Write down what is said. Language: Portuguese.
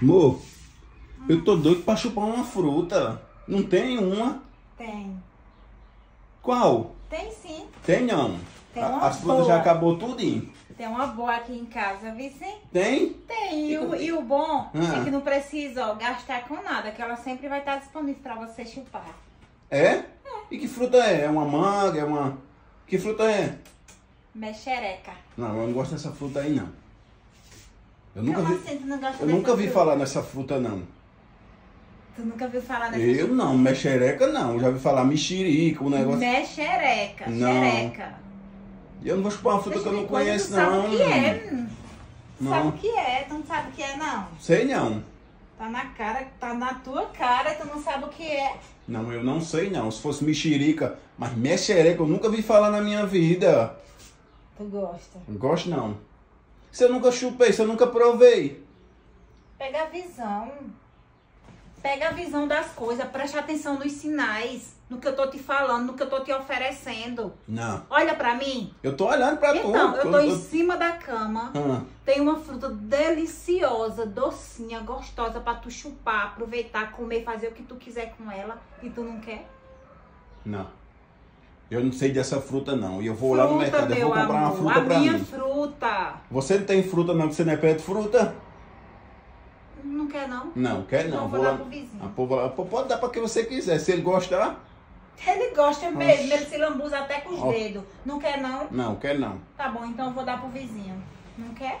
Amor, eu tô doido pra chupar uma fruta. Não tem uma? Tem. Qual? Tem sim. Tem não. Tem uma As frutas já acabou tudinho. Tem uma boa aqui em casa, sim? Tem? Tem. E o, e o bom Ah. é que não precisa ó, gastar com nada, que ela sempre vai estar disponível pra você chupar. É? E que fruta é? É uma manga? É uma. Que fruta é? Mexereca. Não, eu não gosto dessa fruta aí não. Eu nunca vi. não Eu nunca vi falar nessa fruta não. Tu nunca viu falar dessa Eu não, mexereca não. Já vi falar mexerica, o negócio. Mexereca. Não. Xereca. Eu não vou chupar uma fruta que eu não Deixa conheço tu sabe não. o que é? hum. Não. Sabe o que é? Tu não sabe o que é, não. Sei não. Tá na cara, tá na tua cara, tu não sabe o que é. Não, eu não sei não. Se fosse mexerica, mas mexereca eu nunca vi falar na minha vida. Tu gosta. Não gosto não. Se eu nunca chupei, se eu nunca provei. Pega a visão. Pega a visão das coisas, preste atenção nos sinais, no que eu tô te falando, no que eu tô te oferecendo. Não. Olha pra mim. Eu tô olhando pra tu. Então, eu tô em cima da cama. Ah, Tem uma fruta deliciosa, docinha, gostosa pra tu chupar, aproveitar, comer, fazer o que tu quiser com ela e tu não quer? não. Eu não sei dessa fruta não. E eu vou lá no Fruta, mercado, eu vou comprar uma amor, fruta a pra minha mim. Fruta. Você não tem fruta não, que você não é pé de fruta? Não quer não? Não, quer não. Então vou vou lá. pro vizinho. Lá. Pô, Pode dar pra quem você quiser. Se ele gostar, Ele gosta mesmo, Oxi. ele se lambuza até com os dedos. Não quer não? não, quer não. Tá bom, então eu vou dar pro vizinho. Não quer?